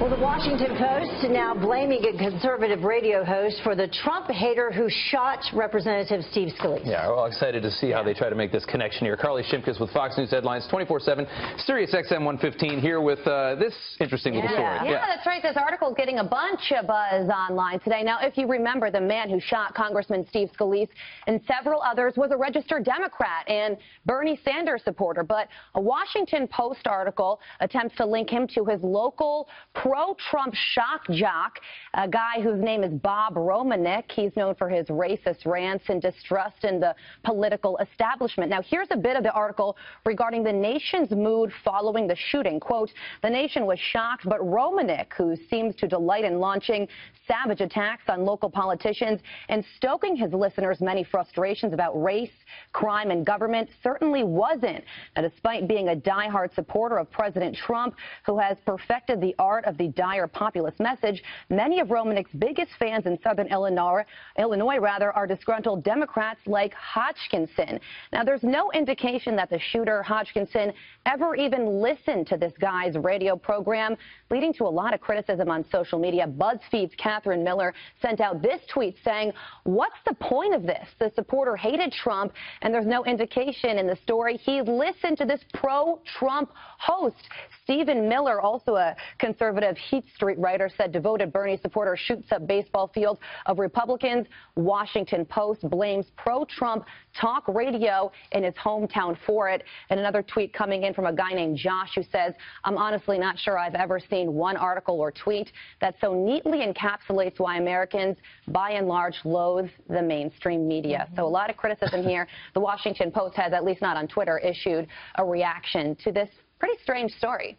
Well, the Washington Post now blaming a conservative radio host for the Trump hater who shot Representative Steve Scalise. Yeah, we're all excited to see how they try to make this connection here. Carley Shimkus with Fox News Headlines 24-7, Sirius XM 115 here with uh, this interesting little story. Yeah. yeah, that's right. This article getting a bunch of buzz online today. Now, if you remember, the man who shot Congressman Steve Scalise and several others was a registered Democrat and Bernie Sanders supporter. But a Washington Post article attempts to link him to his local pro-Trump shock jock, a guy whose name is Bob Romanik. He's known for his racist rants and distrust in the political establishment. Now, here's a bit of the article regarding the nation's mood following the shooting. Quote, the nation was shocked, but Romanik, who seems to delight in launching savage attacks on local politicians and stoking his listeners' many frustrations about race, crime, and government, certainly wasn't. Now, despite being a diehard supporter of President Trump, who has perfected the art of the dire populist message, many of Romanik's biggest fans in southern Illinois, Illinois rather, are disgruntled Democrats like Hodgkinson. Now, there's no indication that the shooter, Hodgkinson, ever even listened to this guy's radio program, leading to a lot of criticism on social media. BuzzFeed's Katherine Miller sent out this tweet saying, what's the point of this? The supporter hated Trump, and there's no indication in the story he listened to this pro-Trump host. Stephen Miller, also a conservative Heat Street writer, said devoted Bernie supporter shoots up baseball field of Republicans. Washington Post blames pro-Trump talk radio in his hometown for it. And another tweet coming in from a guy named Josh who says, I'm honestly not sure I've ever seen one article or tweet that so neatly encapsulates why Americans, by and large, loathe the mainstream media. Mm -hmm. So a lot of criticism here. The Washington Post has, at least not on Twitter, issued a reaction to this pretty strange story.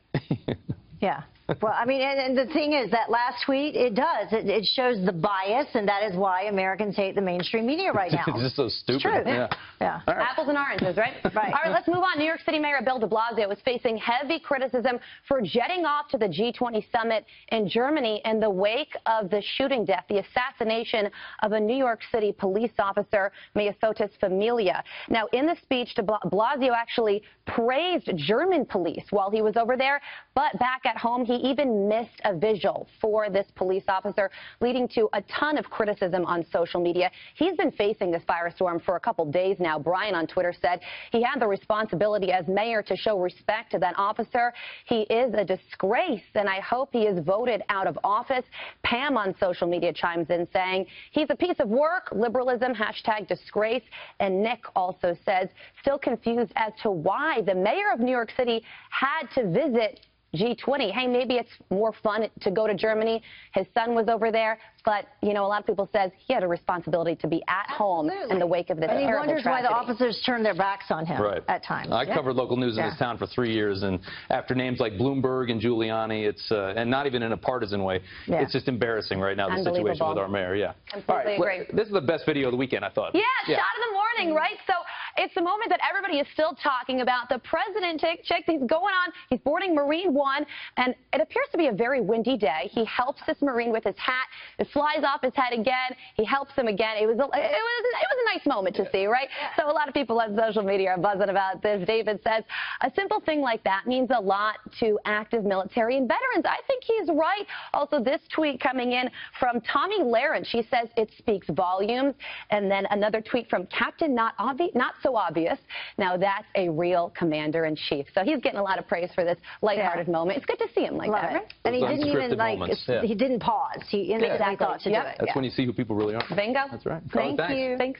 yeah. Well, I mean, and, and, the thing is that last tweet, it does. It, it, shows the bias, and that is why Americans hate the mainstream media right now. it's just so stupid. It's true. Yeah. yeah. Right. Apples and oranges, right? right. All right, let's move on. New York City Mayor Bill de Blasio is facing heavy criticism for jetting off to the G20 summit in Germany in the wake of the shooting death, the assassination of a New York City police officer, Miosotis Familia. Now, in the speech, de Blasio actually praised German police while he was over there, but back at home, he even missed a visual for this police officer, leading to a ton of criticism on social media. He's been facing this firestorm for a couple days now. Brian on Twitter said he had the responsibility as mayor to show respect to that officer. He is a disgrace, and I hope he is voted out of office. Pam on social media chimes in saying he's a piece of work, liberalism, hashtag disgrace. And Nick also says, still confused as to why the mayor of New York City had to visit G20. Hey, maybe it's more fun to go to Germany. His son was over there, but you know, a lot of people says he had a responsibility to be at Absolutely. home in the wake of this and terrible he wonders tragedy. why the officers turned their backs on him right. at times. I yeah. covered local news in yeah. this town for three years, and after names like Bloomberg and Giuliani, it's uh, and not even in a partisan way, yeah. it's just embarrassing right now the situation with our mayor. Yeah. Completely All right, agree. This is the best video of the weekend, I thought. Yeah, shot in the morning, right? So it's the moment that everybody is still talking about. The president, check, check he's going on, he's boarding Marine One, and it appears to be a very windy day. He helps this Marine with his hat. It flies off his head again. He helps him again. It was a, it was, it was nice moment to see, right? So a lot of people on social media are buzzing about this. David says, a simple thing like that means a lot to active military and veterans. I think he's right. Also, this tweet coming in from Tomi Lahren. She says it speaks volumes. And then another tweet from Captain Not, Obvi not So Obvious. Now, that's a real commander-in-chief. So he's getting a lot of praise for this lighthearted yeah. moment. It's good to see him like Love that, it. right? And he didn't even, like, yeah. he didn't pause. He instantly exactly. thought to yep. do it. That's yeah. when you see who people really are. Bingo. That's right. Thank oh, you. Thanks.